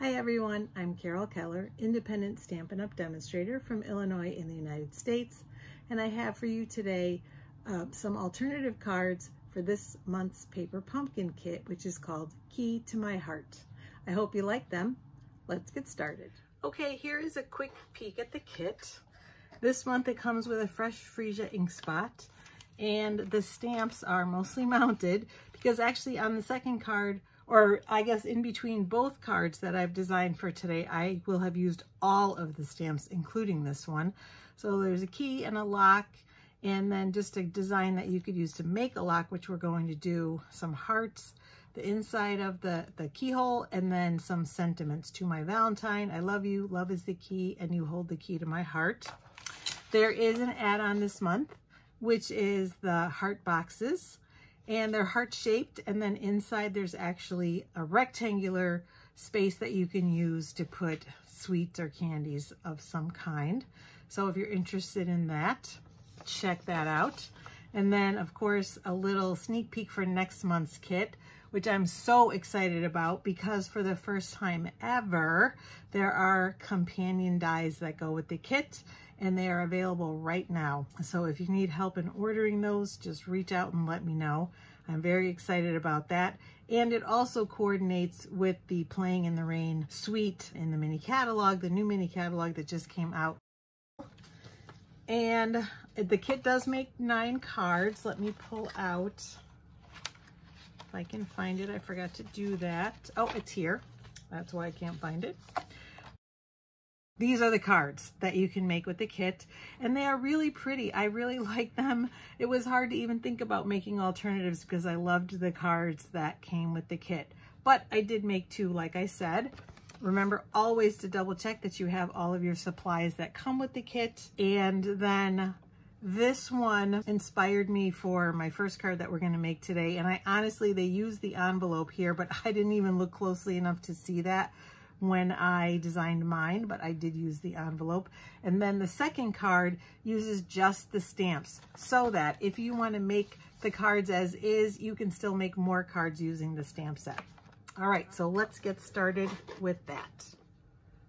Hi everyone, I'm Carol Keller, independent Stampin' Up! demonstrator from Illinois in the United States, and I have for you today uh, some alternative cards for this month's paper pumpkin kit, which is called Key to My Heart. I hope you like them. Let's get started. Okay, here is a quick peek at the kit. This month it comes with a fresh Freesia ink spot, and the stamps are mostly mounted because actually on the second card or I guess in between both cards that I've designed for today, I will have used all of the stamps, including this one. So there's a key and a lock, and then just a design that you could use to make a lock, which we're going to do some hearts, the inside of the, the keyhole, and then some sentiments to my Valentine. I love you, love is the key, and you hold the key to my heart. There is an add-on this month, which is the heart boxes and they're heart shaped and then inside there's actually a rectangular space that you can use to put sweets or candies of some kind. So if you're interested in that, check that out. And then of course, a little sneak peek for next month's kit, which I'm so excited about because for the first time ever, there are companion dies that go with the kit and they are available right now. So if you need help in ordering those, just reach out and let me know. I'm very excited about that. And it also coordinates with the Playing in the Rain suite in the mini catalog, the new mini catalog that just came out. And the kit does make nine cards. Let me pull out, if I can find it. I forgot to do that. Oh, it's here. That's why I can't find it. These are the cards that you can make with the kit, and they are really pretty. I really like them. It was hard to even think about making alternatives because I loved the cards that came with the kit. But I did make two, like I said. Remember always to double check that you have all of your supplies that come with the kit. And then this one inspired me for my first card that we're going to make today. And I honestly, they used the envelope here, but I didn't even look closely enough to see that when I designed mine, but I did use the envelope. And then the second card uses just the stamps so that if you want to make the cards as is, you can still make more cards using the stamp set. All right, so let's get started with that.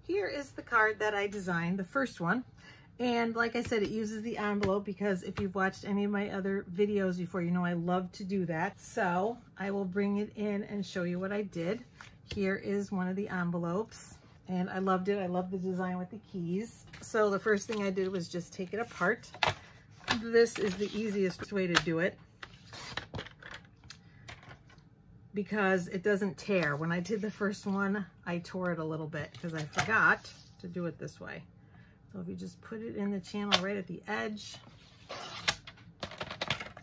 Here is the card that I designed, the first one. And like I said, it uses the envelope because if you've watched any of my other videos before, you know I love to do that. So I will bring it in and show you what I did. Here is one of the envelopes and I loved it. I love the design with the keys. So the first thing I did was just take it apart. This is the easiest way to do it because it doesn't tear. When I did the first one, I tore it a little bit because I forgot to do it this way. So if you just put it in the channel right at the edge,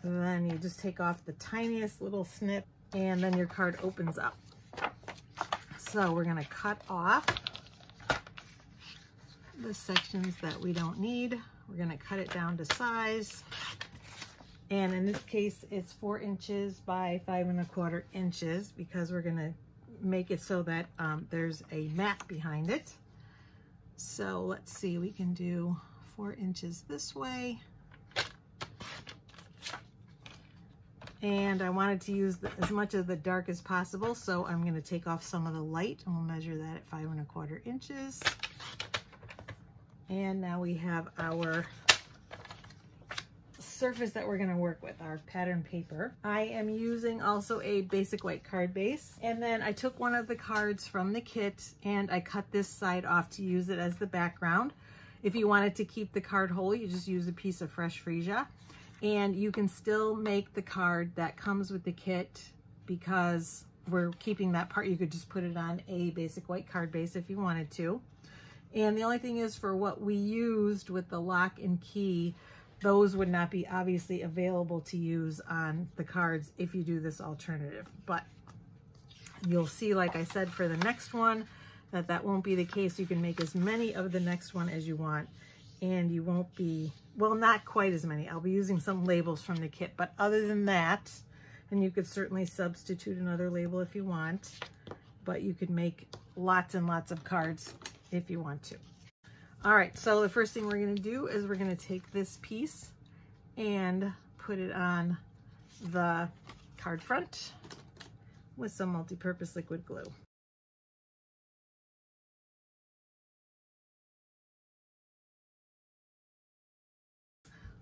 then you just take off the tiniest little snip and then your card opens up. So we're gonna cut off the sections that we don't need. We're gonna cut it down to size. And in this case, it's four inches by five and a quarter inches because we're gonna make it so that um, there's a mat behind it. So let's see, we can do four inches this way. And I wanted to use the, as much of the dark as possible so I'm going to take off some of the light and we'll measure that at five and a quarter inches. And now we have our surface that we're going to work with, our pattern paper. I am using also a basic white card base. And then I took one of the cards from the kit and I cut this side off to use it as the background. If you wanted to keep the card whole, you just use a piece of fresh freesia and you can still make the card that comes with the kit because we're keeping that part. You could just put it on a basic white card base if you wanted to. And the only thing is for what we used with the lock and key, those would not be obviously available to use on the cards if you do this alternative. But you'll see, like I said, for the next one, that that won't be the case. You can make as many of the next one as you want and you won't be, well, not quite as many. I'll be using some labels from the kit, but other than that, and you could certainly substitute another label if you want, but you could make lots and lots of cards if you want to. All right, so the first thing we're gonna do is we're gonna take this piece and put it on the card front with some multi-purpose liquid glue.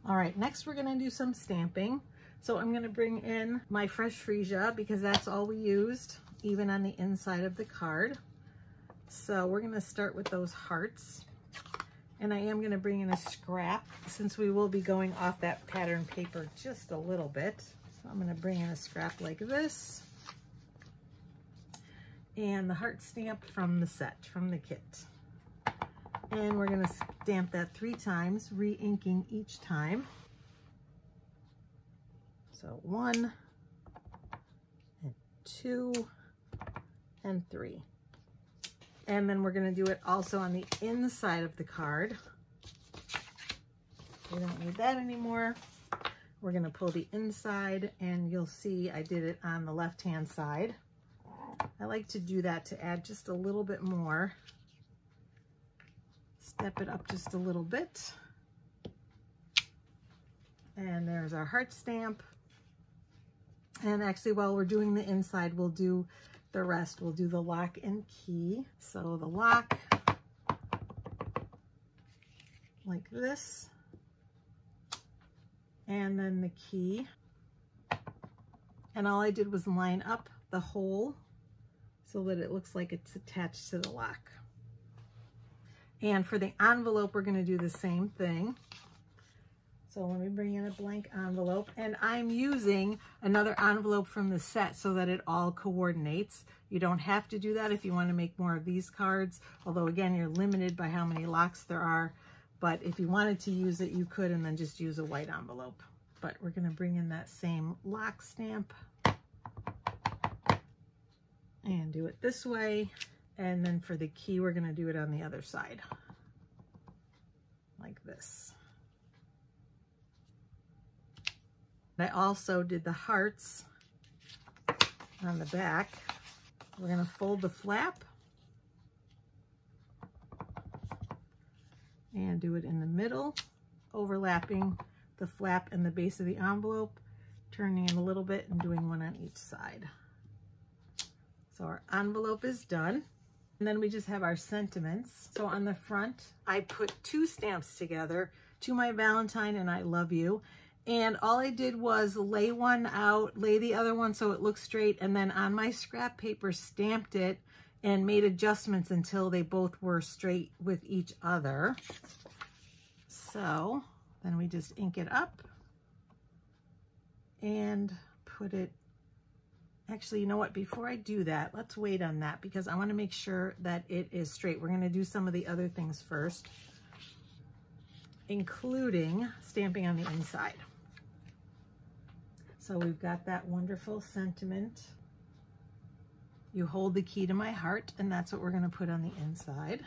All right, next we're gonna do some stamping. So I'm gonna bring in my fresh freesia because that's all we used, even on the inside of the card. So we're gonna start with those hearts. And I am gonna bring in a scrap since we will be going off that pattern paper just a little bit. So I'm gonna bring in a scrap like this. And the heart stamp from the set, from the kit. And we're gonna stamp that three times, re-inking each time. So one, and two, and three. And then we're gonna do it also on the inside of the card. We don't need that anymore. We're gonna pull the inside and you'll see I did it on the left-hand side. I like to do that to add just a little bit more. Step it up just a little bit. And there's our heart stamp. And actually, while we're doing the inside, we'll do the rest. We'll do the lock and key. So the lock, like this. And then the key. And all I did was line up the hole so that it looks like it's attached to the lock. And for the envelope, we're gonna do the same thing. So let me bring in a blank envelope and I'm using another envelope from the set so that it all coordinates. You don't have to do that if you want to make more of these cards, although again, you're limited by how many locks there are. But if you wanted to use it, you could and then just use a white envelope. But we're going to bring in that same lock stamp and do it this way. And then for the key, we're going to do it on the other side like this. I also did the hearts on the back. We're going to fold the flap and do it in the middle, overlapping the flap and the base of the envelope, turning in a little bit and doing one on each side. So our envelope is done. And then we just have our sentiments. So on the front, I put two stamps together, to my Valentine and I love you. And all I did was lay one out, lay the other one so it looks straight, and then on my scrap paper stamped it and made adjustments until they both were straight with each other. So then we just ink it up and put it, actually, you know what, before I do that, let's wait on that because I wanna make sure that it is straight. We're gonna do some of the other things first, including stamping on the inside. So we've got that wonderful sentiment. You hold the key to my heart, and that's what we're going to put on the inside.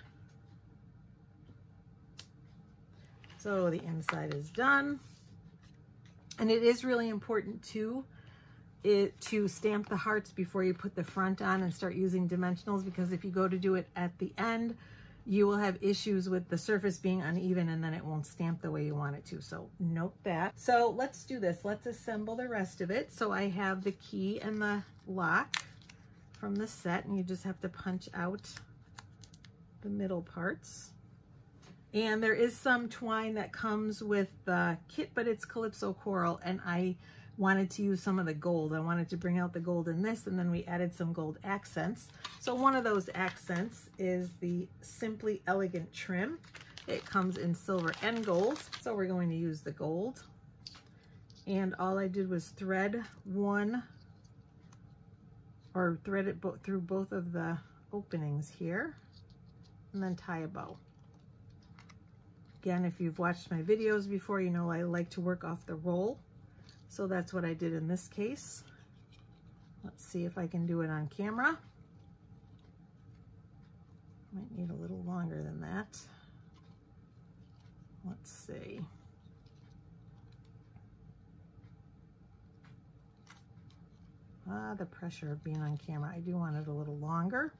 So the inside is done. And it is really important too it, to stamp the hearts before you put the front on and start using dimensionals because if you go to do it at the end, you will have issues with the surface being uneven and then it won't stamp the way you want it to. So note that. So let's do this. Let's assemble the rest of it. So I have the key and the lock from the set and you just have to punch out the middle parts. And there is some twine that comes with the kit, but it's Calypso Coral and I wanted to use some of the gold. I wanted to bring out the gold in this and then we added some gold accents. So one of those accents is the Simply Elegant Trim. It comes in silver and gold. So we're going to use the gold. And all I did was thread one or thread it bo through both of the openings here and then tie a bow. Again, if you've watched my videos before, you know I like to work off the roll. So that's what I did in this case. Let's see if I can do it on camera. Might need a little longer than that. Let's see. Ah, the pressure of being on camera. I do want it a little longer.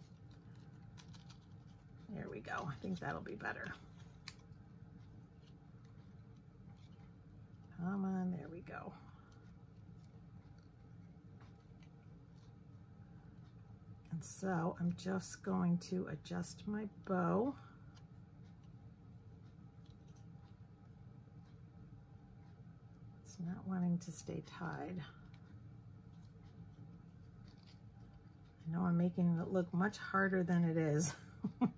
There we go. I think that'll be better. Come on, there we go. And so I'm just going to adjust my bow. It's not wanting to stay tied. I know I'm making it look much harder than it is.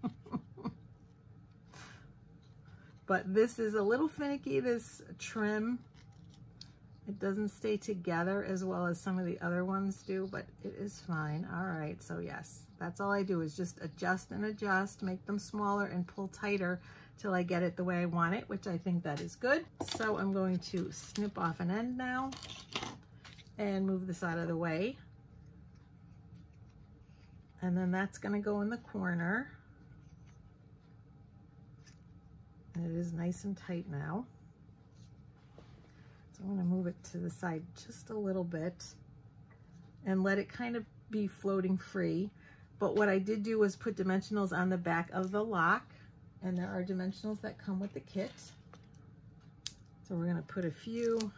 but this is a little finicky, this trim. It doesn't stay together as well as some of the other ones do, but it is fine. All right, so yes, that's all I do is just adjust and adjust, make them smaller and pull tighter till I get it the way I want it, which I think that is good. So I'm going to snip off an end now and move this out of the way. And then that's gonna go in the corner. And it is nice and tight now. I'm gonna move it to the side just a little bit and let it kind of be floating free. But what I did do was put dimensionals on the back of the lock and there are dimensionals that come with the kit. So we're gonna put a few.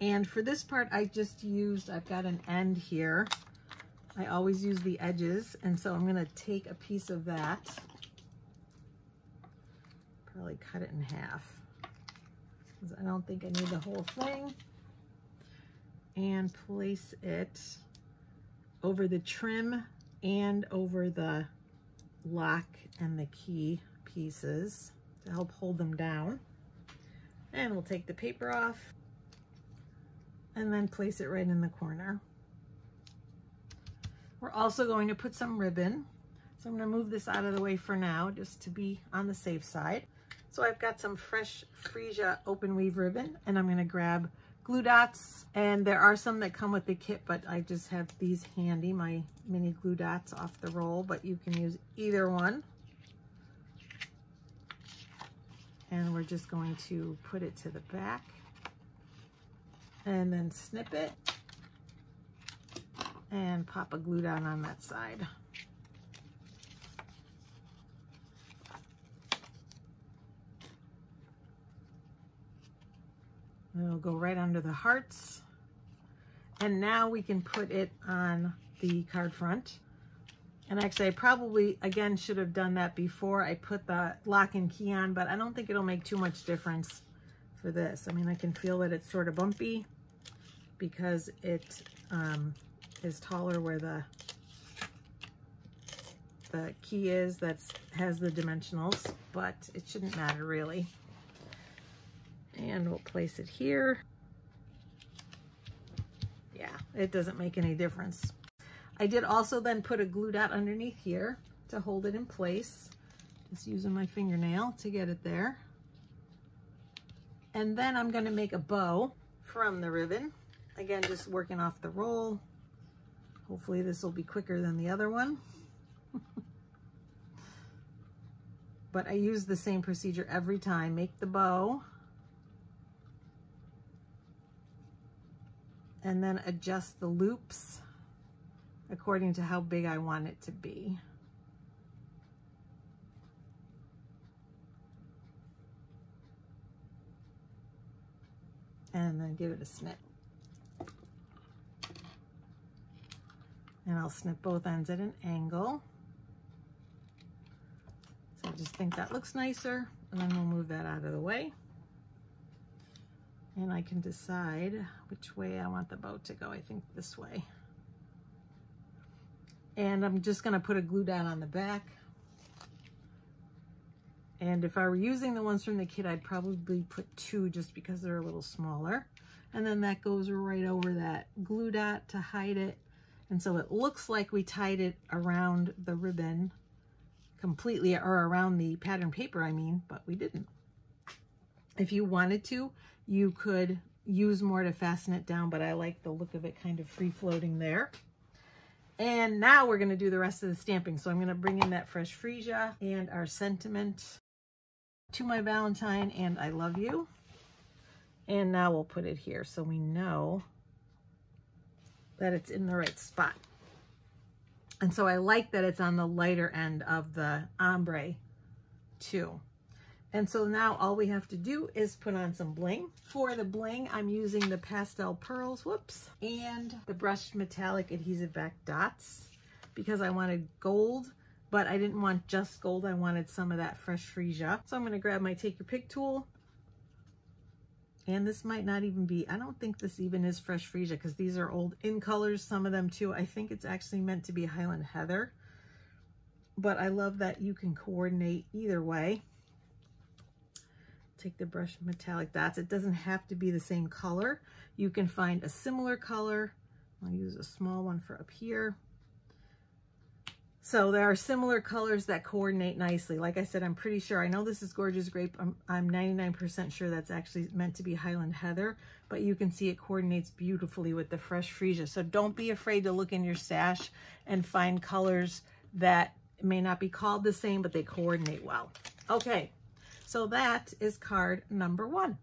And for this part, I just used, I've got an end here. I always use the edges. And so I'm gonna take a piece of that, probably cut it in half. I don't think I need the whole thing. And place it over the trim and over the lock and the key pieces to help hold them down. And we'll take the paper off and then place it right in the corner. We're also going to put some ribbon. So I'm gonna move this out of the way for now, just to be on the safe side. So I've got some fresh Freesia open weave ribbon and I'm gonna grab glue dots. And there are some that come with the kit but I just have these handy my mini glue dots off the roll but you can use either one. And we're just going to put it to the back and then snip it and pop a glue dot on that side It'll go right under the hearts. And now we can put it on the card front. And actually, I probably, again, should have done that before I put the lock and key on, but I don't think it'll make too much difference for this. I mean, I can feel that it's sort of bumpy because it um, is taller where the the key is that has the dimensionals, but it shouldn't matter really and we'll place it here. Yeah, it doesn't make any difference. I did also then put a glue dot underneath here to hold it in place. Just using my fingernail to get it there. And then I'm gonna make a bow from the ribbon. Again, just working off the roll. Hopefully this will be quicker than the other one. but I use the same procedure every time. Make the bow and then adjust the loops according to how big I want it to be. And then give it a snip. And I'll snip both ends at an angle. So I just think that looks nicer. And then we'll move that out of the way and I can decide which way I want the boat to go. I think this way. And I'm just gonna put a glue dot on the back. And if I were using the ones from the kit, I'd probably put two just because they're a little smaller. And then that goes right over that glue dot to hide it. And so it looks like we tied it around the ribbon completely, or around the pattern paper, I mean, but we didn't. If you wanted to, you could use more to fasten it down, but I like the look of it kind of free floating there. And now we're gonna do the rest of the stamping. So I'm gonna bring in that fresh freesia and our sentiment to my Valentine and I love you. And now we'll put it here so we know that it's in the right spot. And so I like that it's on the lighter end of the ombre too. And so now all we have to do is put on some bling. For the bling, I'm using the Pastel Pearls, whoops, and the Brushed Metallic Adhesive Back Dots because I wanted gold but I didn't want just gold. I wanted some of that fresh freesia. So I'm going to grab my take your pick tool. And this might not even be, I don't think this even is fresh freesia because these are old in colors, some of them too. I think it's actually meant to be Highland Heather. But I love that you can coordinate either way. Take the brush metallic dots. It doesn't have to be the same color. You can find a similar color. I'll use a small one for up here. So there are similar colors that coordinate nicely. Like I said, I'm pretty sure, I know this is Gorgeous Grape. I'm, I'm 99% sure that's actually meant to be Highland Heather, but you can see it coordinates beautifully with the fresh freesia. So don't be afraid to look in your stash and find colors that may not be called the same, but they coordinate well. Okay, so that is card number one.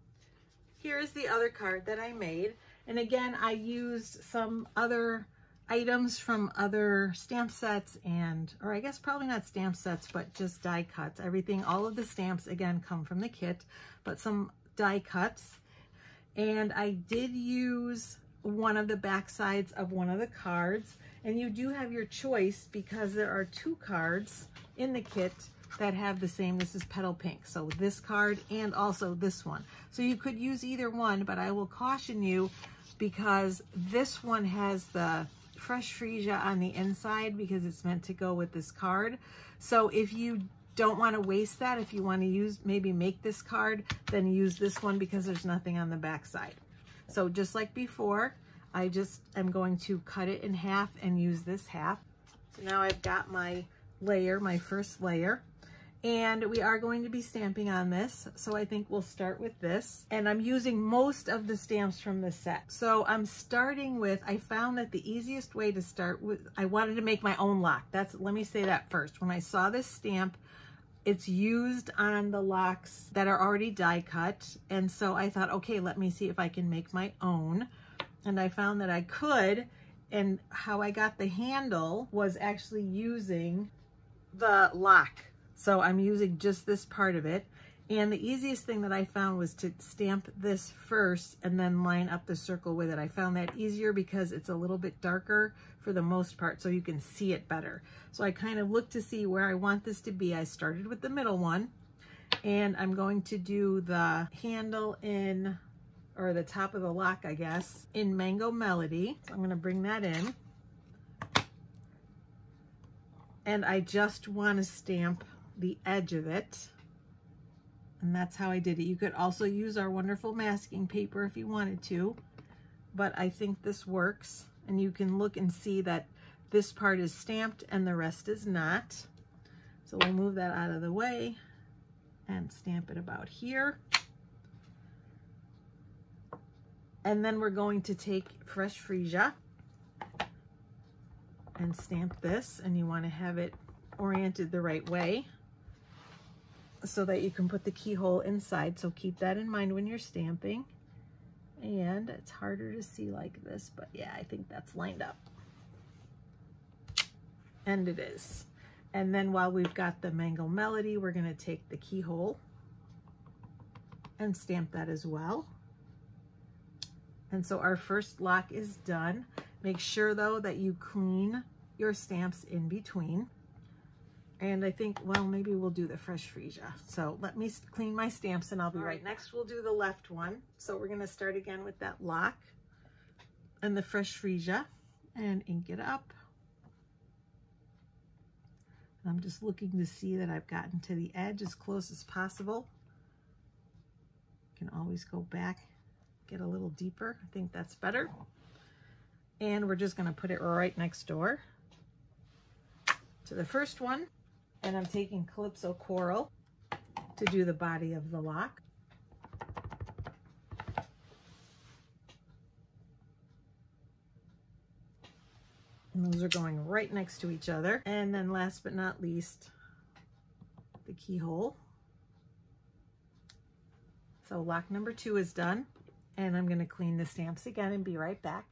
Here's the other card that I made. And again, I used some other items from other stamp sets and, or I guess probably not stamp sets, but just die cuts. Everything, all of the stamps, again, come from the kit, but some die cuts. And I did use one of the back sides of one of the cards. And you do have your choice because there are two cards in the kit that have the same, this is Petal Pink. So this card and also this one. So you could use either one, but I will caution you because this one has the fresh freesia on the inside because it's meant to go with this card. So if you don't want to waste that, if you want to use, maybe make this card, then use this one because there's nothing on the back side. So just like before, I just am going to cut it in half and use this half. So now I've got my layer, my first layer. And we are going to be stamping on this. So I think we'll start with this. And I'm using most of the stamps from the set. So I'm starting with, I found that the easiest way to start with, I wanted to make my own lock. That's, let me say that first. When I saw this stamp, it's used on the locks that are already die cut. And so I thought, okay, let me see if I can make my own. And I found that I could. And how I got the handle was actually using the lock so I'm using just this part of it. And the easiest thing that I found was to stamp this first and then line up the circle with it. I found that easier because it's a little bit darker for the most part so you can see it better. So I kind of looked to see where I want this to be. I started with the middle one and I'm going to do the handle in, or the top of the lock, I guess, in Mango Melody. So I'm gonna bring that in. And I just wanna stamp the edge of it. And that's how I did it. You could also use our wonderful masking paper if you wanted to, but I think this works. And you can look and see that this part is stamped and the rest is not. So we'll move that out of the way and stamp it about here. And then we're going to take fresh freesia and stamp this and you want to have it oriented the right way so that you can put the keyhole inside. So keep that in mind when you're stamping. And it's harder to see like this, but yeah, I think that's lined up. And it is. And then while we've got the Mango Melody, we're gonna take the keyhole and stamp that as well. And so our first lock is done. Make sure though that you clean your stamps in between. And I think, well, maybe we'll do the fresh freesia. So let me clean my stamps and I'll be right. right. Next, we'll do the left one. So we're going to start again with that lock and the fresh freesia and ink it up. I'm just looking to see that I've gotten to the edge as close as possible. You can always go back, get a little deeper. I think that's better. And we're just going to put it right next door to the first one. And I'm taking Calypso Coral to do the body of the lock. And those are going right next to each other. And then last but not least, the keyhole. So lock number two is done. And I'm gonna clean the stamps again and be right back.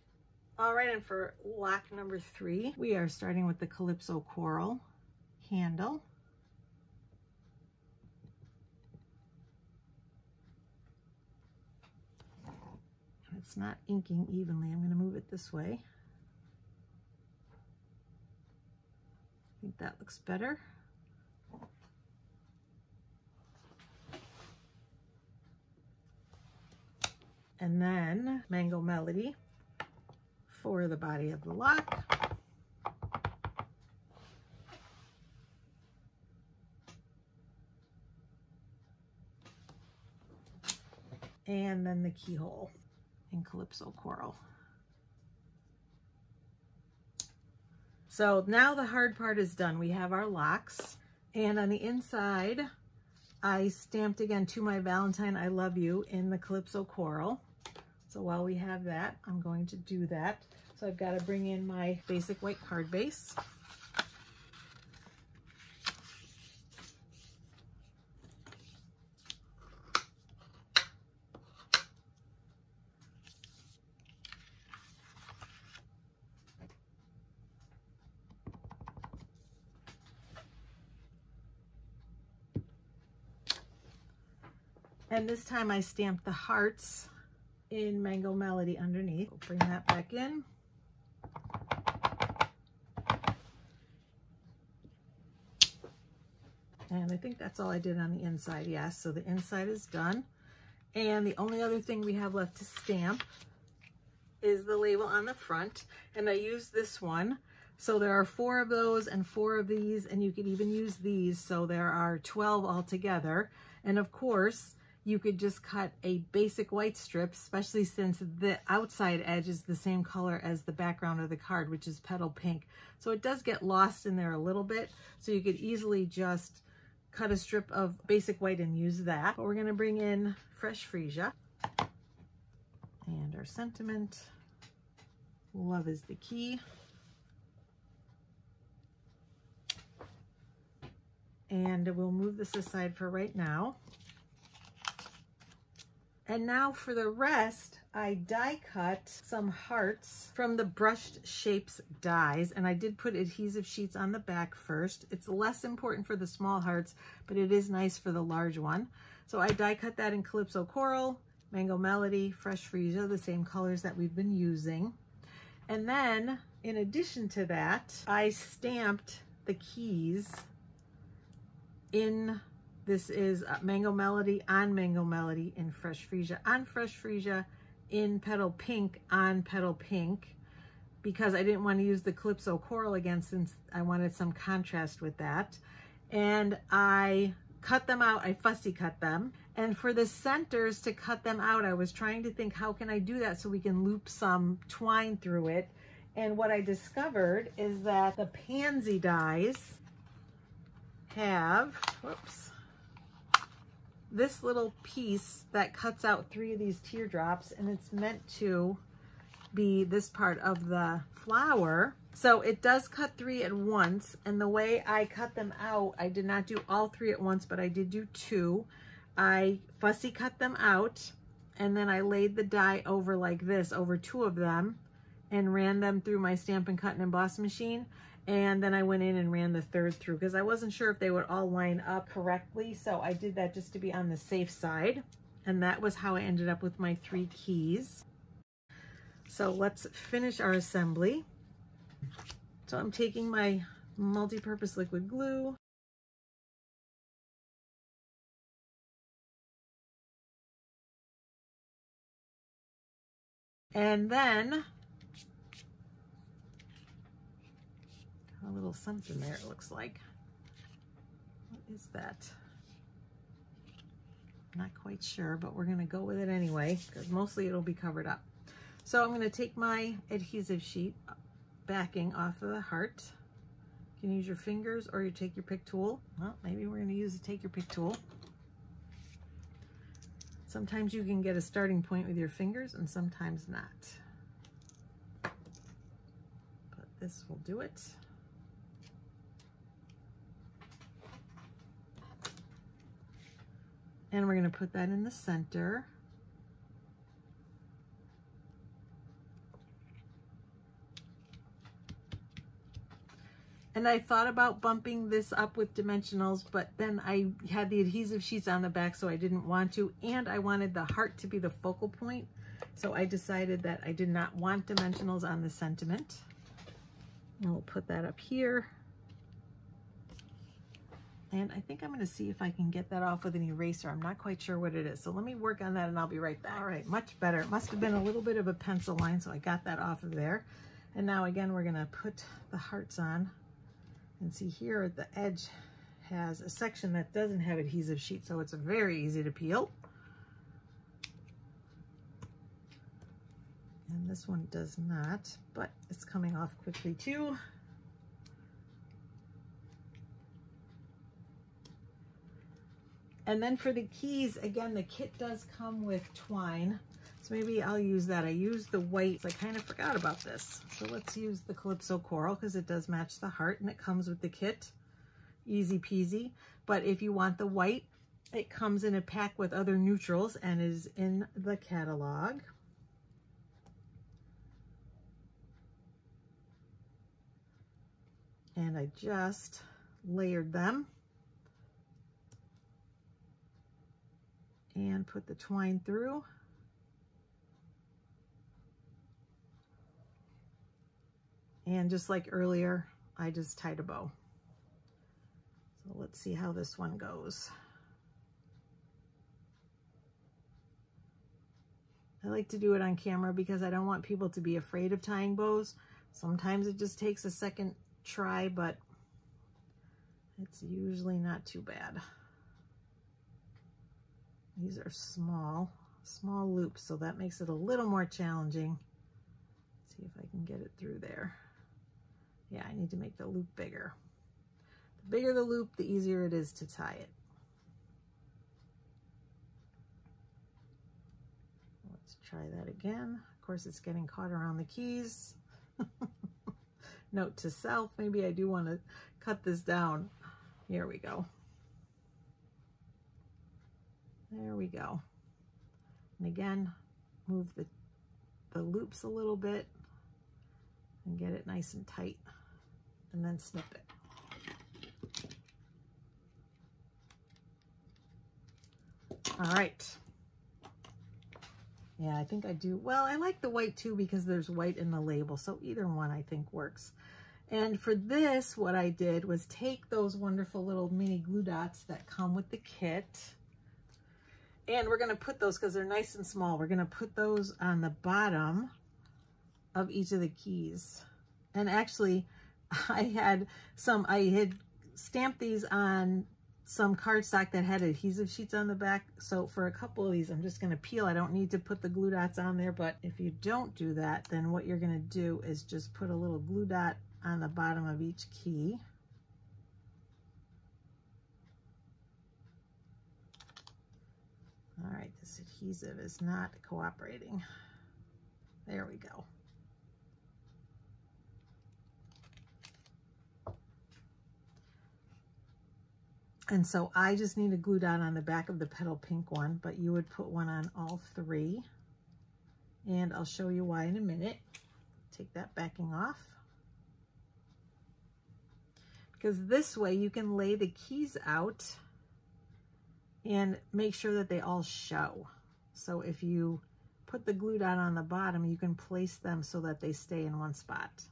All right, and for lock number three, we are starting with the Calypso Coral handle. It's not inking evenly. I'm going to move it this way. I think that looks better. And then Mango Melody for the body of the lock. And then the keyhole in Calypso Coral. So now the hard part is done. We have our locks and on the inside, I stamped again to my Valentine I love you in the Calypso Coral. So while we have that, I'm going to do that. So I've got to bring in my basic white card base. And this time I stamped the hearts in Mango Melody underneath. We'll bring that back in. And I think that's all I did on the inside, yes. So the inside is done. And the only other thing we have left to stamp is the label on the front. And I use this one. So there are four of those and four of these, and you could even use these. So there are 12 altogether. And of course, you could just cut a basic white strip, especially since the outside edge is the same color as the background of the card, which is petal pink. So it does get lost in there a little bit. So you could easily just cut a strip of basic white and use that. But we're gonna bring in fresh freesia and our sentiment. Love is the key. And we'll move this aside for right now. And now for the rest, I die cut some hearts from the Brushed Shapes dies, and I did put adhesive sheets on the back first. It's less important for the small hearts, but it is nice for the large one. So I die cut that in Calypso Coral, Mango Melody, Fresh Freesia, the same colors that we've been using. And then, in addition to that, I stamped the keys in this is uh, Mango Melody on Mango Melody in Fresh Freesia on Fresh Freesia in Petal Pink on Petal Pink because I didn't want to use the Calypso Coral again since I wanted some contrast with that. And I cut them out, I fussy cut them. And for the centers to cut them out, I was trying to think, how can I do that so we can loop some twine through it? And what I discovered is that the pansy dies have, whoops, this little piece that cuts out three of these teardrops and it's meant to be this part of the flower. So it does cut three at once and the way I cut them out, I did not do all three at once, but I did do two. I fussy cut them out and then I laid the die over like this, over two of them and ran them through my Stampin' Cut and Emboss machine and then I went in and ran the third through because I wasn't sure if they would all line up correctly. So I did that just to be on the safe side. And that was how I ended up with my three keys. So let's finish our assembly. So I'm taking my multi-purpose liquid glue. And then a little something there, it looks like. What is that? Not quite sure, but we're gonna go with it anyway, because mostly it'll be covered up. So I'm gonna take my adhesive sheet backing off of the heart. You can use your fingers or you take your pick tool. Well, maybe we're gonna use the take your pick tool. Sometimes you can get a starting point with your fingers and sometimes not. But this will do it. And we're going to put that in the center. And I thought about bumping this up with dimensionals, but then I had the adhesive sheets on the back, so I didn't want to. And I wanted the heart to be the focal point. So I decided that I did not want dimensionals on the sentiment. And we'll put that up here. And I think I'm going to see if I can get that off with an eraser. I'm not quite sure what it is. So let me work on that and I'll be right back. All right, much better. It must have been a little bit of a pencil line, so I got that off of there. And now again, we're going to put the hearts on. And see here, the edge has a section that doesn't have adhesive sheet, so it's very easy to peel. And this one does not, but it's coming off quickly too. And then for the keys, again, the kit does come with twine. So maybe I'll use that. I used the white. I kind of forgot about this. So let's use the Calypso Coral because it does match the heart and it comes with the kit. Easy peasy. But if you want the white, it comes in a pack with other neutrals and is in the catalog. And I just layered them. And put the twine through. And just like earlier, I just tied a bow. So let's see how this one goes. I like to do it on camera because I don't want people to be afraid of tying bows. Sometimes it just takes a second try, but it's usually not too bad. These are small, small loops, so that makes it a little more challenging. Let's see if I can get it through there. Yeah, I need to make the loop bigger. The bigger the loop, the easier it is to tie it. Let's try that again. Of course, it's getting caught around the keys. Note to self, maybe I do want to cut this down. Here we go. There we go. And again, move the, the loops a little bit and get it nice and tight and then snip it. All right. Yeah, I think I do. Well, I like the white too because there's white in the label. So either one I think works. And for this, what I did was take those wonderful little mini glue dots that come with the kit and we're going to put those, because they're nice and small, we're going to put those on the bottom of each of the keys. And actually, I had some, I had stamped these on some cardstock that had adhesive sheets on the back. So for a couple of these, I'm just going to peel. I don't need to put the glue dots on there, but if you don't do that, then what you're going to do is just put a little glue dot on the bottom of each key. All right, this adhesive is not cooperating. There we go. And so I just need a glue down on the back of the petal pink one, but you would put one on all three. And I'll show you why in a minute. Take that backing off. Because this way you can lay the keys out and make sure that they all show. So if you put the glue dot on the bottom, you can place them so that they stay in one spot.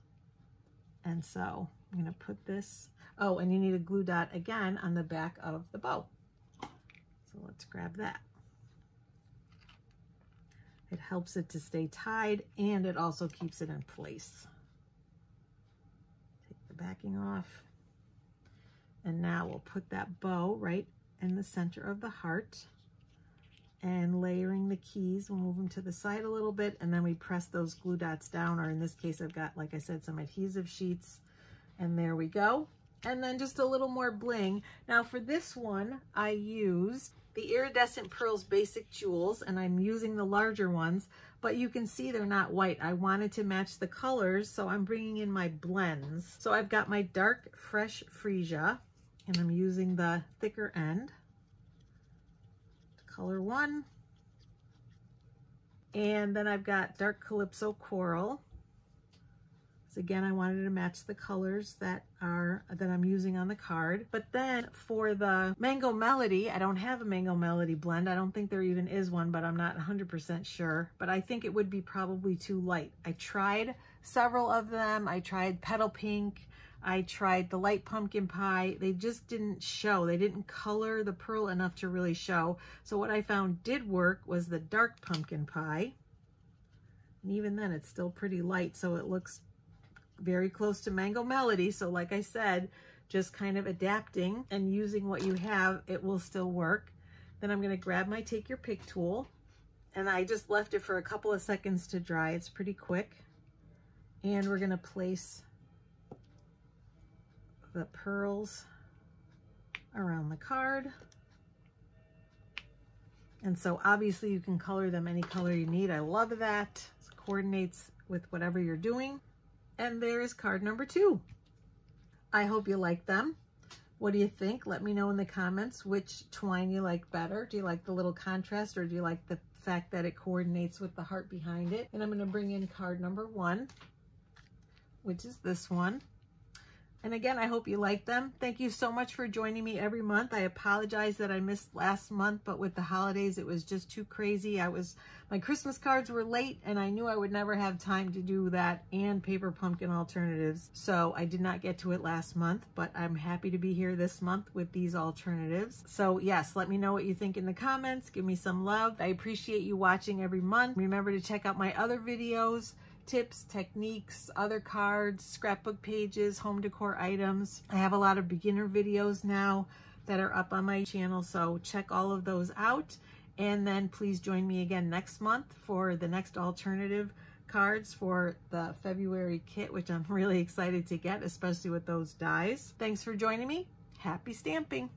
And so I'm going to put this, oh, and you need a glue dot again on the back of the bow. So let's grab that. It helps it to stay tied and it also keeps it in place. Take the backing off. And now we'll put that bow right in the center of the heart and layering the keys. We'll move them to the side a little bit and then we press those glue dots down or in this case I've got like I said some adhesive sheets and there we go. And then just a little more bling. Now for this one I used the Iridescent Pearls Basic Jewels and I'm using the larger ones but you can see they're not white. I wanted to match the colors so I'm bringing in my blends. So I've got my dark fresh freesia and I'm using the thicker end to color one. And then I've got dark Calypso Coral. So again, I wanted to match the colors that are that I'm using on the card. But then for the Mango Melody, I don't have a Mango Melody blend. I don't think there even is one, but I'm not 100% sure. But I think it would be probably too light. I tried several of them. I tried Petal Pink, I tried the light pumpkin pie. They just didn't show. They didn't color the pearl enough to really show. So what I found did work was the dark pumpkin pie. And even then, it's still pretty light, so it looks very close to Mango Melody. So like I said, just kind of adapting and using what you have, it will still work. Then I'm gonna grab my Take Your Pick tool and I just left it for a couple of seconds to dry. It's pretty quick. And we're gonna place the pearls around the card. And so obviously you can color them any color you need. I love that. It coordinates with whatever you're doing. And there's card number two. I hope you like them. What do you think? Let me know in the comments which twine you like better. Do you like the little contrast or do you like the fact that it coordinates with the heart behind it? And I'm going to bring in card number one, which is this one. And again, I hope you like them. Thank you so much for joining me every month. I apologize that I missed last month, but with the holidays, it was just too crazy. I was, my Christmas cards were late and I knew I would never have time to do that and paper pumpkin alternatives. So I did not get to it last month, but I'm happy to be here this month with these alternatives. So yes, let me know what you think in the comments. Give me some love. I appreciate you watching every month. Remember to check out my other videos tips, techniques, other cards, scrapbook pages, home decor items. I have a lot of beginner videos now that are up on my channel, so check all of those out. And then please join me again next month for the next alternative cards for the February kit, which I'm really excited to get, especially with those dies. Thanks for joining me. Happy stamping!